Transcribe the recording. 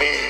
me.